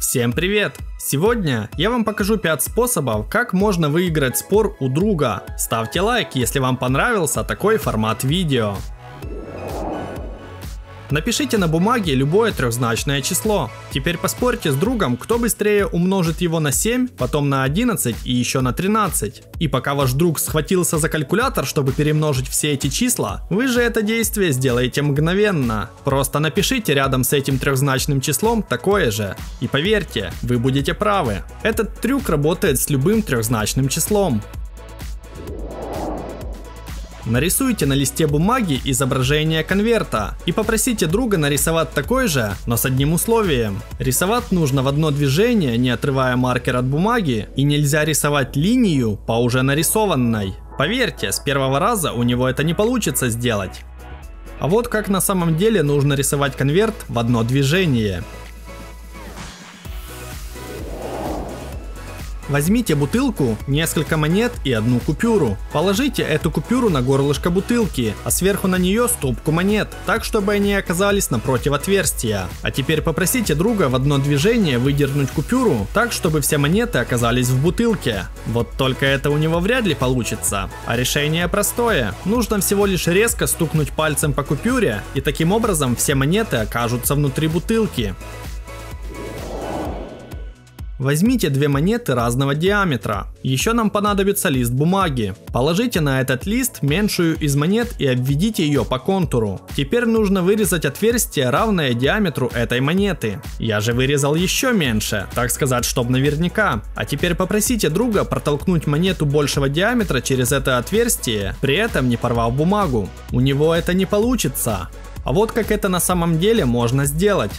Всем привет! Сегодня я вам покажу 5 способов, как можно выиграть спор у друга. Ставьте лайк, если вам понравился такой формат видео. Напишите на бумаге любое трехзначное число. Теперь поспорьте с другом, кто быстрее умножит его на 7, потом на 11 и еще на 13. И пока ваш друг схватился за калькулятор, чтобы перемножить все эти числа, вы же это действие сделаете мгновенно. Просто напишите рядом с этим трехзначным числом такое же. И поверьте, вы будете правы. Этот трюк работает с любым трехзначным числом. Нарисуйте на листе бумаги изображение конверта и попросите друга нарисовать такой же, но с одним условием. Рисовать нужно в одно движение, не отрывая маркер от бумаги, и нельзя рисовать линию по уже нарисованной. Поверьте, с первого раза у него это не получится сделать. А вот как на самом деле нужно рисовать конверт в одно движение. Возьмите бутылку, несколько монет и одну купюру. Положите эту купюру на горлышко бутылки, а сверху на нее стопку монет, так чтобы они оказались напротив отверстия. А теперь попросите друга в одно движение выдернуть купюру, так чтобы все монеты оказались в бутылке. Вот только это у него вряд ли получится. А решение простое. Нужно всего лишь резко стукнуть пальцем по купюре, и таким образом все монеты окажутся внутри бутылки. Возьмите две монеты разного диаметра. Еще нам понадобится лист бумаги. Положите на этот лист меньшую из монет и обведите ее по контуру. Теперь нужно вырезать отверстие, равное диаметру этой монеты. Я же вырезал еще меньше, так сказать, чтобы наверняка. А теперь попросите друга протолкнуть монету большего диаметра через это отверстие, при этом не порвав бумагу. У него это не получится. А вот как это на самом деле можно сделать.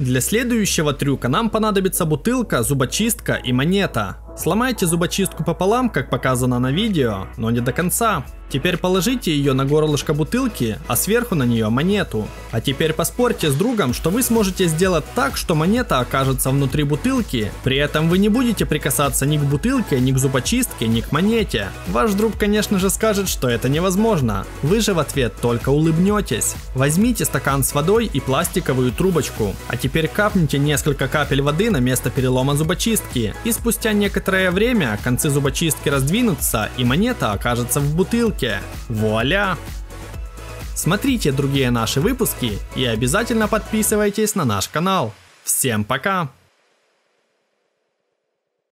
Для следующего трюка нам понадобится бутылка, зубочистка и монета. Сломайте зубочистку пополам, как показано на видео, но не до конца. Теперь положите ее на горлышко бутылки, а сверху на нее монету. А теперь поспорьте с другом, что вы сможете сделать так, что монета окажется внутри бутылки. При этом вы не будете прикасаться ни к бутылке, ни к зубочистке, ни к монете. Ваш друг, конечно же, скажет, что это невозможно. Вы же в ответ только улыбнетесь. Возьмите стакан с водой и пластиковую трубочку. А теперь капните несколько капель воды на место перелома зубочистки. И спустя некоторое время концы зубочистки раздвинутся и монета окажется в бутылке. Вуаля! Смотрите другие наши выпуски и обязательно подписывайтесь на наш канал. Всем пока!